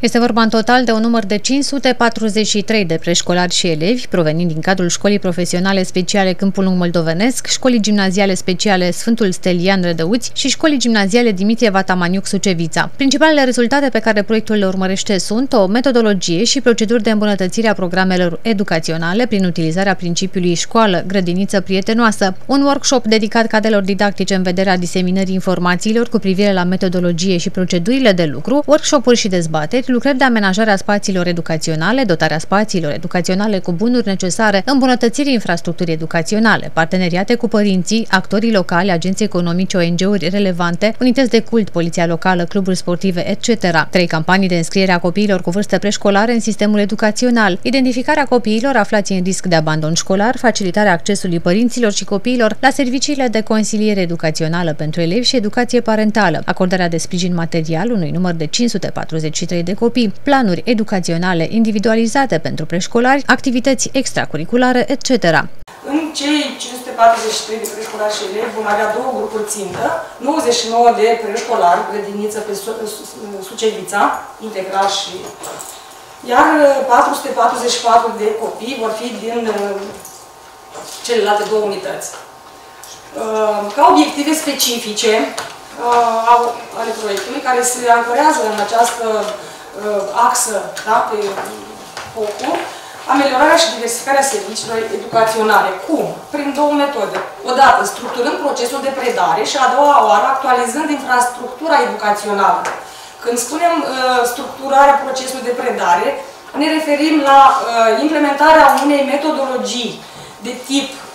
Este vorba în total de un număr de 543 de preșcolari și elevi provenind din cadrul școlii profesionale speciale Câmpul Lung Moldovenesc, școlii gimnaziale speciale Sfântul Stelian Rădăuți și școlii gimnaziale Dimitrie Vatamaniuc Sucevița. Principalele rezultate pe care proiectul le urmărește sunt o metodologie și proceduri de îmbunătățire a programelor educaționale prin utilizarea principiului școală, grădiniță prietenoasă, un workshop dedicat cadelor didactice în vederea diseminării informațiilor cu privire la metodologie și procedurile de lucru, workshopuri și dezbateri, lucrări de amenajare a spațiilor educaționale, dotarea spațiilor educaționale cu bunuri necesare, îmbunătățirii infrastructurii educaționale, parteneriate cu părinții, actorii locali, agenții economici, ONG-uri relevante, unități de cult, poliția locală, cluburi sportive, etc. Trei campanii de înscriere a copiilor cu vârstă preșcolare în sistemul educațional, identificarea copiilor aflați în risc de abandon școlar, facilitarea accesului părinților și copiilor la serviciile de consiliere educațională pentru elevi și educație parentală, acordarea de sprijin material unui număr de 543 de copii, planuri educaționale individualizate pentru preșcolari, activități extracurriculare, etc. În cei 543 de preșcolari și elevi vom avea două grupuri țintă, 99 de preșcolari, grădiniță pe Sucevița, integral și... Iar 444 de copii vor fi din uh, celelalte două unități. Uh, ca obiective specifice uh, ale proiectului, care se ancorează în această uh, axă da, pe FOCU, ameliorarea și diversificarea serviciilor educaționale. Cum? Prin două metode. Odată, structurând procesul de predare și a doua oară actualizând infrastructura educațională. Când spunem uh, structurarea procesului de predare, ne referim la uh, implementarea unei metodologii de tip Uh,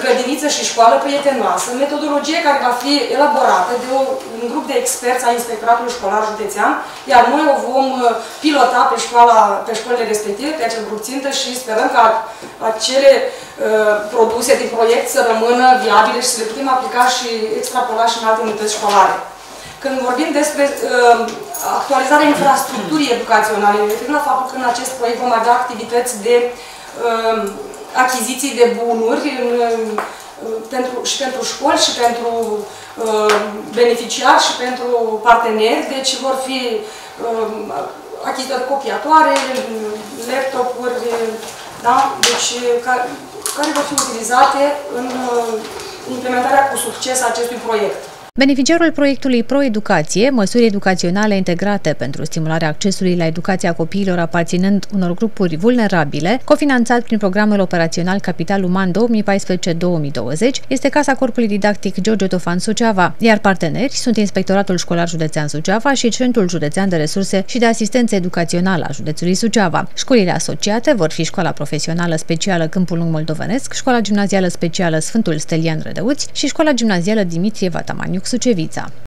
grădiniță și școală prietenoasă, metodologie care va fi elaborată de o, un grup de experți a Inspectoratului Școlar Județean, iar noi o vom uh, pilota pe, școala, pe școlile respective, pe acel grup țintă și sperăm ca acele uh, produse din proiect să rămână viabile și să le putem aplica și extrapola și în alte unități școlare. Când vorbim despre uh, actualizarea infrastructurii educaționale, referim la faptul că în acest proiect vom avea activități de uh, achiziții de bunuri în, pentru, și pentru școli și pentru uh, beneficiari și pentru parteneri, deci vor fi uh, achiziționate copiatoare, laptopuri, da? deci, care, care vor fi utilizate în uh, implementarea cu succes a acestui proiect. Beneficiarul proiectului Pro-Educație, măsuri educaționale integrate pentru stimularea accesului la educația copiilor aparținând unor grupuri vulnerabile, cofinanțat prin programul operațional Capital Uman 2014-2020, este Casa Corpului Didactic George Tofan Suceava, iar parteneri sunt Inspectoratul Școlar Județean Suceava și Centrul Județean de Resurse și de Asistență Educațională a județului Suceava. Școlile asociate vor fi Școala Profesională Specială Câmpul Lung Moldovenesc, Școala Gimnazială Specială Sfântul Stelian Rădăuți și Școala Gimnazială Dimitrie Vatamaniuc Sucevița.